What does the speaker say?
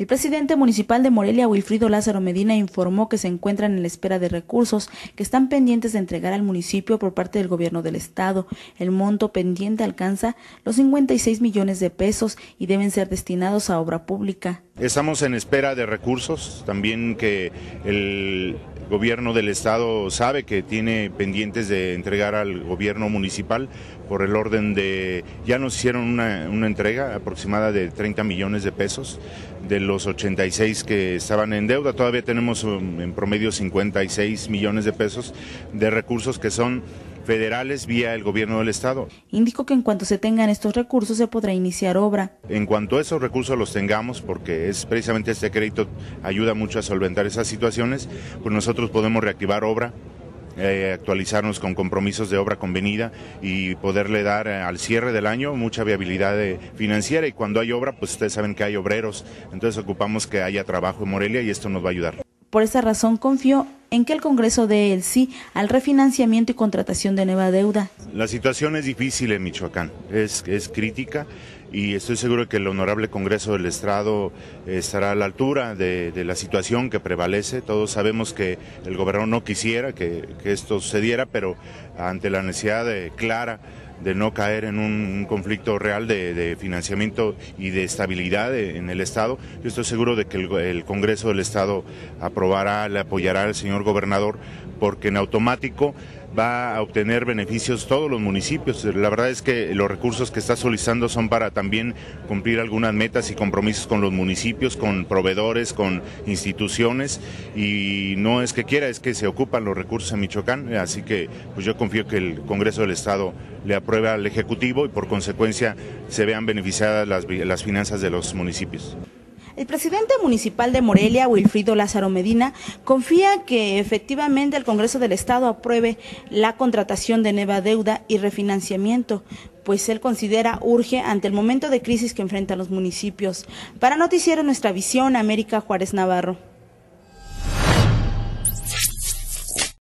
El presidente municipal de Morelia, Wilfrido Lázaro Medina, informó que se encuentran en la espera de recursos que están pendientes de entregar al municipio por parte del gobierno del estado. El monto pendiente alcanza los 56 millones de pesos y deben ser destinados a obra pública. Estamos en espera de recursos, también que el gobierno del estado sabe que tiene pendientes de entregar al gobierno municipal por el orden de, ya nos hicieron una, una entrega aproximada de 30 millones de pesos de los 86 que estaban en deuda, todavía tenemos um, en promedio 56 millones de pesos de recursos que son federales vía el gobierno del estado. Indicó que en cuanto se tengan estos recursos se podrá iniciar obra. En cuanto esos recursos los tengamos, porque es precisamente este crédito ayuda mucho a solventar esas situaciones, pues nosotros podemos reactivar obra eh, actualizarnos con compromisos de obra convenida y poderle dar eh, al cierre del año mucha viabilidad eh, financiera y cuando hay obra, pues ustedes saben que hay obreros, entonces ocupamos que haya trabajo en Morelia y esto nos va a ayudar. Por esa razón confío en que el Congreso dé el sí al refinanciamiento y contratación de nueva deuda. La situación es difícil en Michoacán, es, es crítica y estoy seguro que el honorable Congreso del Estado estará a la altura de, de la situación que prevalece. Todos sabemos que el gobernador no quisiera que, que esto sucediera, pero ante la necesidad de, clara de no caer en un, conflicto real de, financiamiento y de estabilidad en el Estado. Yo estoy seguro de que el, el, Congreso del Estado aprobará, le apoyará al señor gobernador, porque en automático va a obtener beneficios todos los municipios. La verdad es que los recursos que está solicitando son para también cumplir algunas metas y compromisos con los municipios, con proveedores, con instituciones y no es que quiera, es que se ocupan los recursos en Michoacán, así que pues yo confío que el Congreso del Estado le apruebe al Ejecutivo y por consecuencia se vean beneficiadas las, las finanzas de los municipios. El presidente municipal de Morelia, Wilfrido Lázaro Medina, confía que efectivamente el Congreso del Estado apruebe la contratación de nueva deuda y refinanciamiento, pues él considera urge ante el momento de crisis que enfrentan los municipios. Para Noticiero Nuestra Visión, América Juárez Navarro.